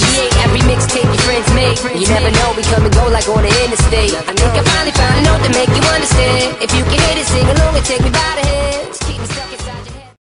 appreciate every mixtape your friends make. You never know, we come and go like on the interstate. I think I finally found a note to make you understand. If you can hit it, sing along and take me by